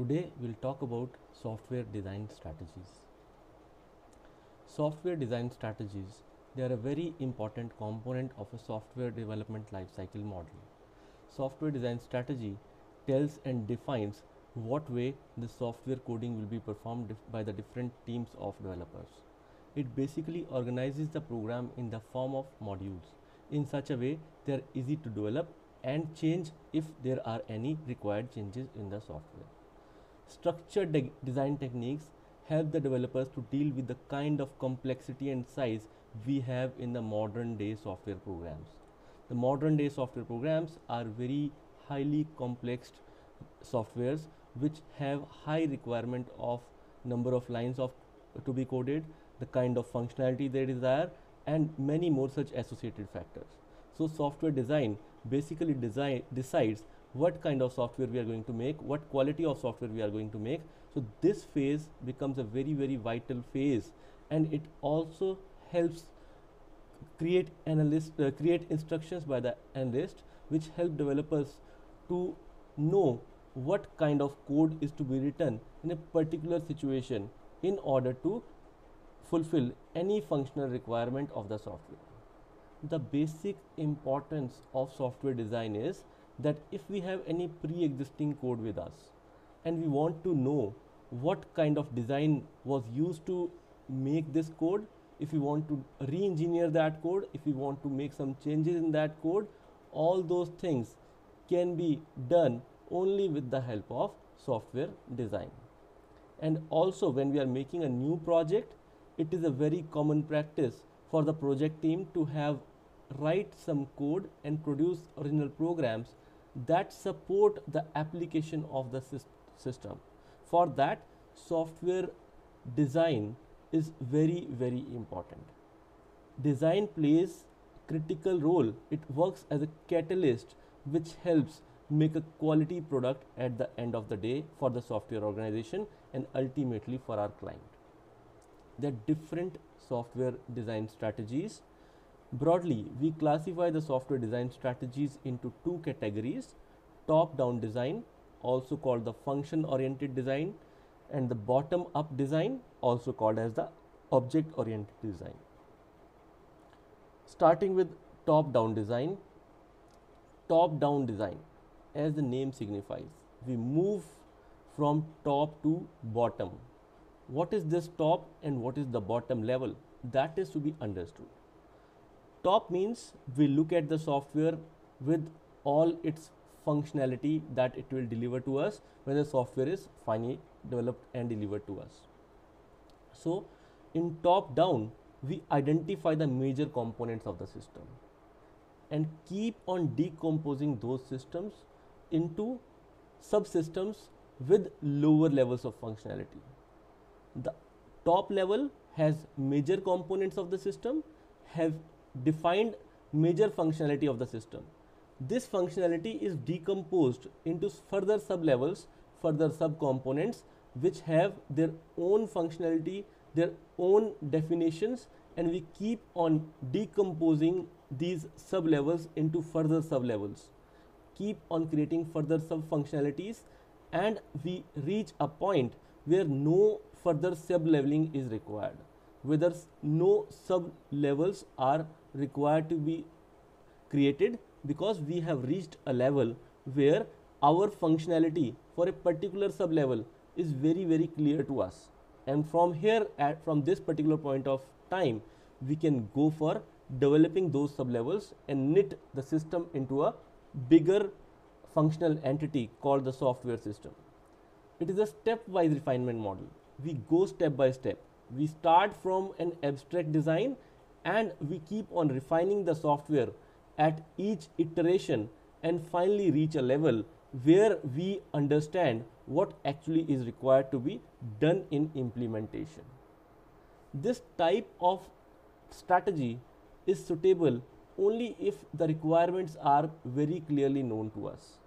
Today we'll talk about software design strategies. Software design strategies they are a very important component of a software development lifecycle model. Software design strategy tells and defines what way the software coding will be performed by the different teams of developers. It basically organizes the program in the form of modules in such a way they are easy to develop and change if there are any required changes in the software. Structured de design techniques help the developers to deal with the kind of complexity and size we have in the modern day software programs. The modern day software programs are very highly complex softwares which have high requirement of number of lines of to be coded, the kind of functionality they desire and many more such associated factors. So software design basically design decides what kind of software we are going to make, what quality of software we are going to make. So this phase becomes a very very vital phase and it also helps create analyst uh, create instructions by the analyst which help developers to know what kind of code is to be written in a particular situation in order to fulfill any functional requirement of the software. The basic importance of software design is that if we have any pre-existing code with us and we want to know what kind of design was used to make this code if we want to re-engineer that code if we want to make some changes in that code all those things can be done only with the help of software design. And also when we are making a new project it is a very common practice for the project team to have write some code and produce original programs that support the application of the system for that software design is very very important. Design plays critical role. It works as a catalyst which helps make a quality product at the end of the day for the software organization and ultimately for our client. There are different software design strategies. Broadly, we classify the software design strategies into two categories top down design, also called the function oriented design, and the bottom up design also called as the object oriented design. Starting with top down design, top down design as the name signifies, we move from top to bottom. What is this top and what is the bottom level? That is to be understood. Top means we look at the software with all its functionality that it will deliver to us when the software is finally developed and delivered to us. So, in top down, we identify the major components of the system and keep on decomposing those systems into subsystems with lower levels of functionality. The top level has major components of the system, have defined major functionality of the system. This functionality is decomposed into further sub-levels, further sub-components which have their own functionality, their own definitions and we keep on decomposing these sublevels into further sublevels. keep on creating further sub functionalities and we reach a point where no further sub leveling is required whether no sub levels are required to be created because we have reached a level where our functionality for a particular sub level is very very clear to us and from here at from this particular point of time we can go for developing those sub levels and knit the system into a bigger functional entity called the software system. It is a stepwise refinement model. We go step by step. We start from an abstract design and we keep on refining the software at each iteration and finally reach a level where we understand what actually is required to be done in implementation. This type of strategy is suitable only if the requirements are very clearly known to us.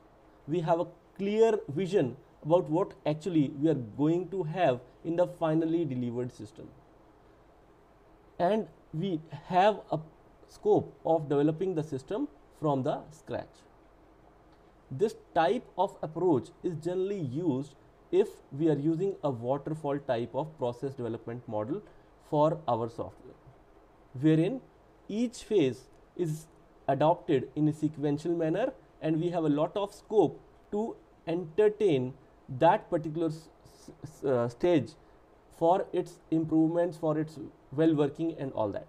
We have a clear vision about what actually we are going to have in the finally delivered system. And we have a scope of developing the system from the scratch. This type of approach is generally used if we are using a waterfall type of process development model for our software, wherein each phase is adopted in a sequential manner and we have a lot of scope to entertain that particular uh, stage for its improvements, for its well working and all that.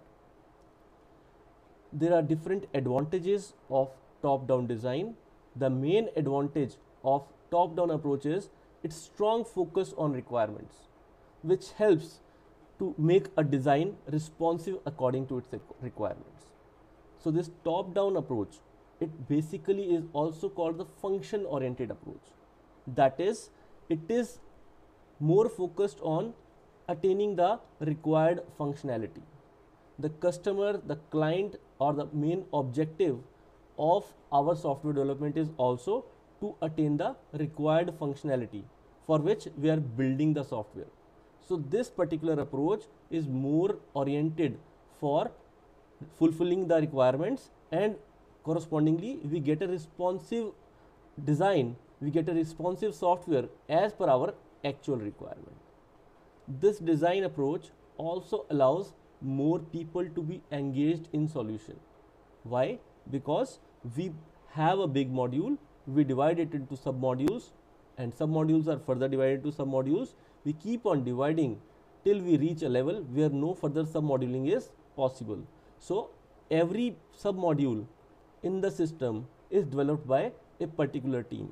There are different advantages of top down design. The main advantage of top down approach is its strong focus on requirements, which helps to make a design responsive according to its requirements. So, this top down approach it basically is also called the function oriented approach. That is, it is more focused on attaining the required functionality. The customer, the client or the main objective of our software development is also to attain the required functionality for which we are building the software. So, this particular approach is more oriented for fulfilling the requirements and correspondingly we get a responsive design, we get a responsive software as per our actual requirement. This design approach also allows more people to be engaged in solution. Why? Because we have a big module, we divide it into sub-modules and sub-modules are further divided to sub-modules. We keep on dividing till we reach a level where no further sub-moduling is possible. So, every sub-module in the system is developed by a particular team.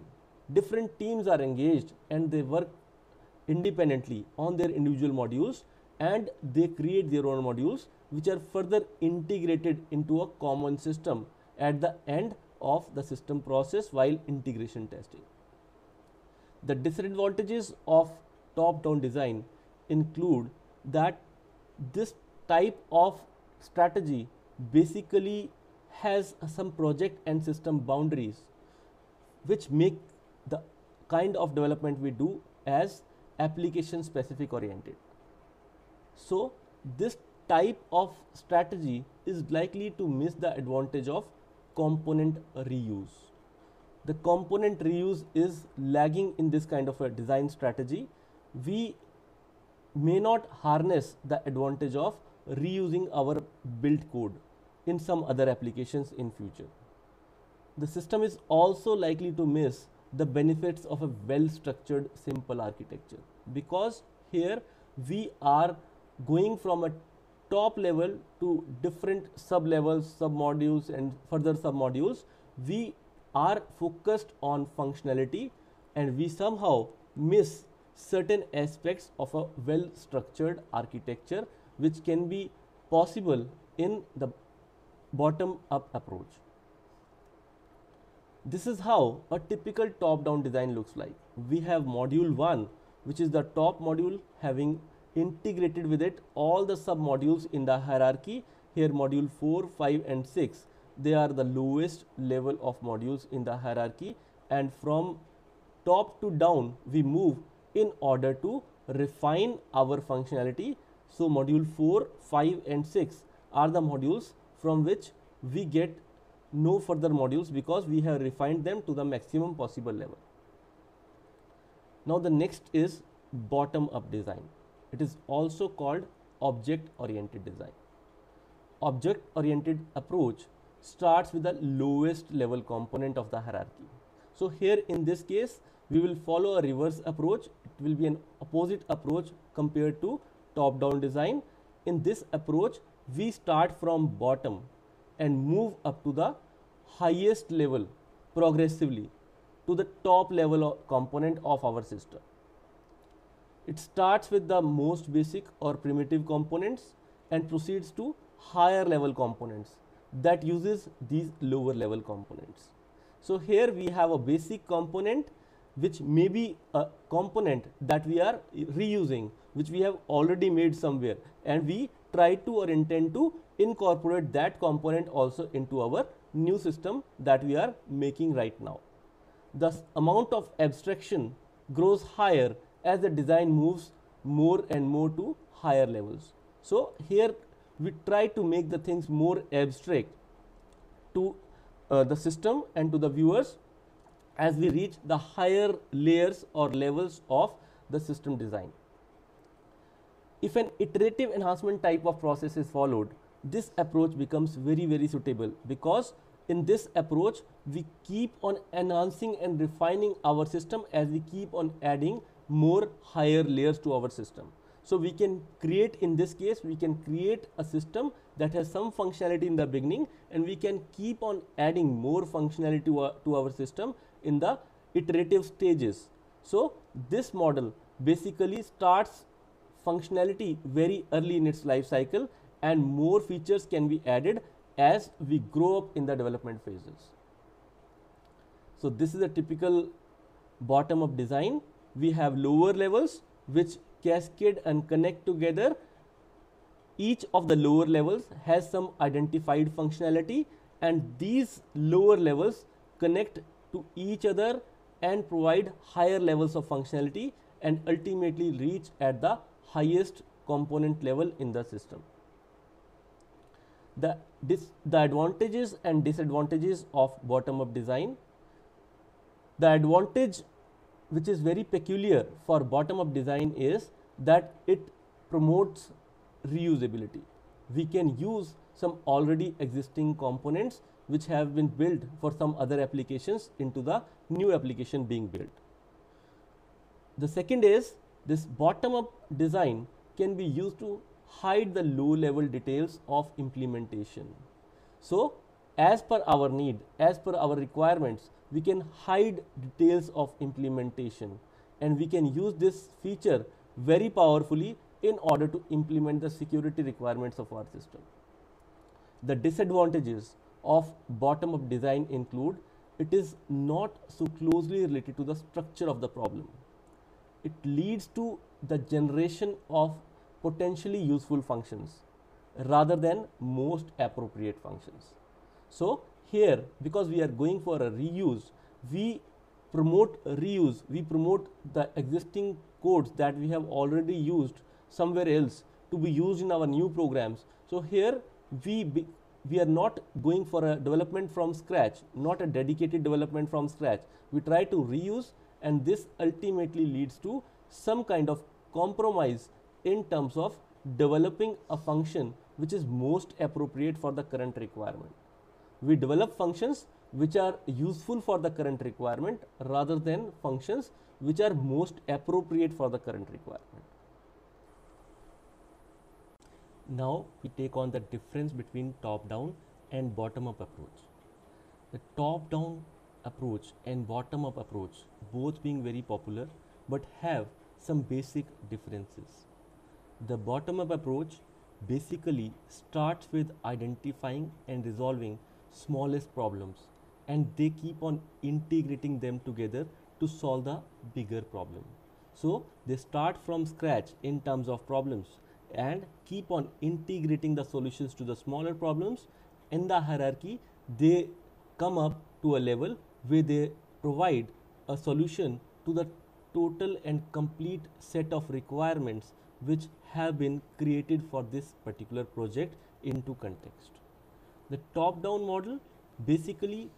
Different teams are engaged and they work independently on their individual modules and they create their own modules which are further integrated into a common system at the end of the system process while integration testing. The disadvantages of top down design include that this type of strategy basically has some project and system boundaries which make the kind of development we do as application specific oriented. So, this type of strategy is likely to miss the advantage of component reuse. The component reuse is lagging in this kind of a design strategy. We may not harness the advantage of reusing our build code in some other applications in future. The system is also likely to miss the benefits of a well structured simple architecture because here we are going from a top level to different sub levels, sub modules and further sub modules. We are focused on functionality and we somehow miss certain aspects of a well structured architecture which can be possible in the bottom up approach. This is how a typical top down design looks like. We have module 1 which is the top module having integrated with it all the sub modules in the hierarchy. Here module 4, 5 and 6 they are the lowest level of modules in the hierarchy and from top to down we move in order to refine our functionality. So, module 4, 5 and 6 are the modules from which we get no further modules because we have refined them to the maximum possible level. Now, the next is bottom up design. It is also called object oriented design. Object oriented approach starts with the lowest level component of the hierarchy. So, here in this case we will follow a reverse approach. It will be an opposite approach compared to top down design. In this approach we start from bottom and move up to the highest level progressively to the top level of component of our system. It starts with the most basic or primitive components and proceeds to higher level components that uses these lower level components. So, here we have a basic component which may be a component that we are reusing which we have already made somewhere and we try to or intend to incorporate that component also into our new system that we are making right now. The amount of abstraction grows higher as the design moves more and more to higher levels. So, here we try to make the things more abstract to uh, the system and to the viewers as we reach the higher layers or levels of the system design. If an iterative enhancement type of process is followed, this approach becomes very very suitable because in this approach we keep on enhancing and refining our system as we keep on adding more higher layers to our system. So, we can create in this case we can create a system that has some functionality in the beginning and we can keep on adding more functionality to our, to our system in the iterative stages. So, this model basically starts functionality very early in its life cycle and more features can be added as we grow up in the development phases. So, this is a typical bottom up design. We have lower levels which cascade and connect together. Each of the lower levels has some identified functionality and these lower levels connect to each other and provide higher levels of functionality and ultimately reach at the highest component level in the system. The, the advantages and disadvantages of bottom up design. The advantage which is very peculiar for bottom up design is that it promotes reusability. We can use some already existing components which have been built for some other applications into the new application being built. The second is this bottom up design can be used to hide the low level details of implementation. So, as per our need, as per our requirements, we can hide details of implementation and we can use this feature very powerfully in order to implement the security requirements of our system. The disadvantages of bottom up design include it is not so closely related to the structure of the problem. It leads to the generation of potentially useful functions rather than most appropriate functions. So, here because we are going for a reuse, we promote reuse, we promote the existing codes that we have already used somewhere else to be used in our new programs. So, here we be, we are not going for a development from scratch, not a dedicated development from scratch. We try to reuse and this ultimately leads to some kind of compromise in terms of developing a function which is most appropriate for the current requirement. We develop functions which are useful for the current requirement rather than functions which are most appropriate for the current requirement. Now, we take on the difference between top down and bottom up approach. The top down approach and bottom up approach both being very popular but have some basic differences. The bottom up approach basically starts with identifying and resolving smallest problems and they keep on integrating them together to solve the bigger problem. So, they start from scratch in terms of problems and keep on integrating the solutions to the smaller problems in the hierarchy they come up to a level where they provide a solution to the total and complete set of requirements which have been created for this particular project into context. The top down model basically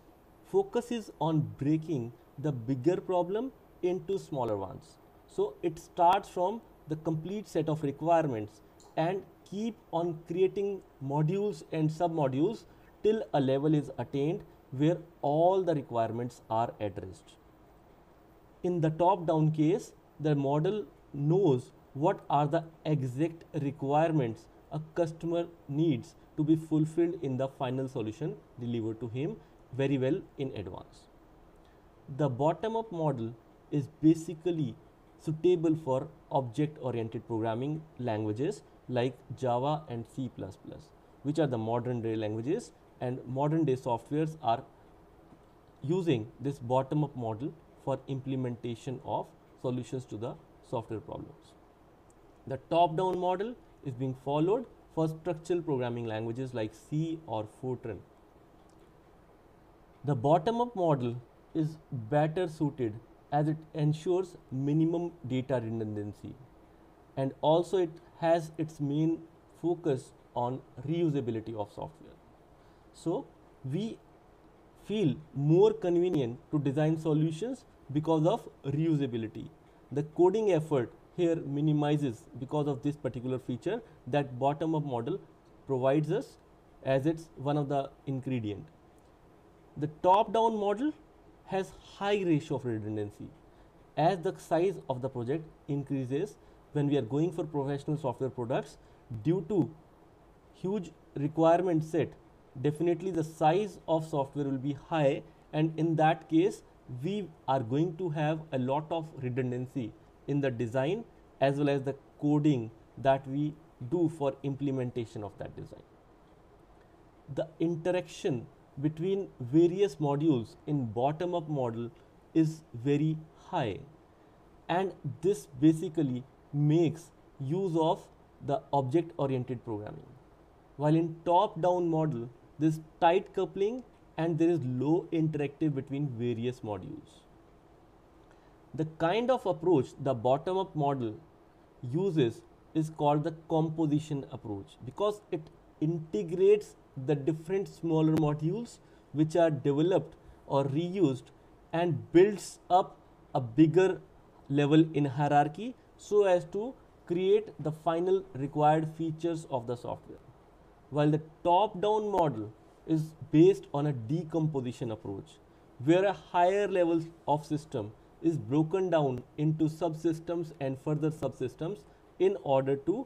focuses on breaking the bigger problem into smaller ones. So, it starts from the complete set of requirements and keep on creating modules and submodules till a level is attained where all the requirements are addressed. In the top down case, the model knows what are the exact requirements a customer needs to be fulfilled in the final solution delivered to him very well in advance. The bottom up model is basically suitable for object oriented programming languages like Java and C++, which are the modern day languages and modern day softwares are using this bottom up model for implementation of solutions to the software problems. The top down model is being followed for structural programming languages like C or Fortran. The bottom up model is better suited as it ensures minimum data redundancy and also it has its main focus on reusability of software. So, we feel more convenient to design solutions because of reusability. the coding effort here minimizes because of this particular feature that bottom up model provides us as its one of the ingredient. The top down model has high ratio of redundancy. As the size of the project increases when we are going for professional software products due to huge requirement set definitely the size of software will be high and in that case we are going to have a lot of redundancy in the design as well as the coding that we do for implementation of that design. The interaction between various modules in bottom up model is very high and this basically makes use of the object oriented programming. While in top down model this tight coupling and there is low interactive between various modules. The kind of approach the bottom up model uses is called the composition approach because it integrates the different smaller modules which are developed or reused and builds up a bigger level in hierarchy so as to create the final required features of the software. While the top down model is based on a decomposition approach where a higher level of system is broken down into subsystems and further subsystems in order to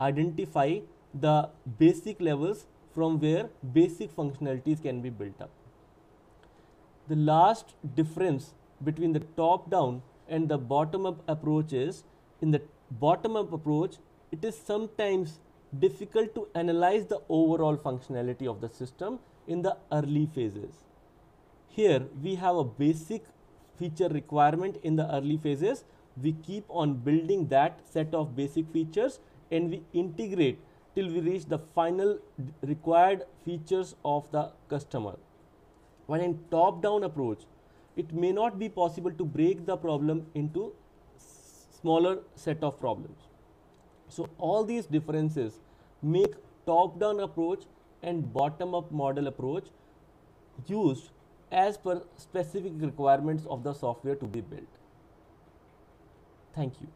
identify the basic levels from where basic functionalities can be built up. The last difference between the top down and the bottom up approach is in the bottom up approach it is sometimes difficult to analyze the overall functionality of the system in the early phases. Here we have a basic feature requirement in the early phases. We keep on building that set of basic features and we integrate till we reach the final required features of the customer. When in top down approach, it may not be possible to break the problem into smaller set of problems. So all these differences make top down approach and bottom up model approach used as per specific requirements of the software to be built. Thank you.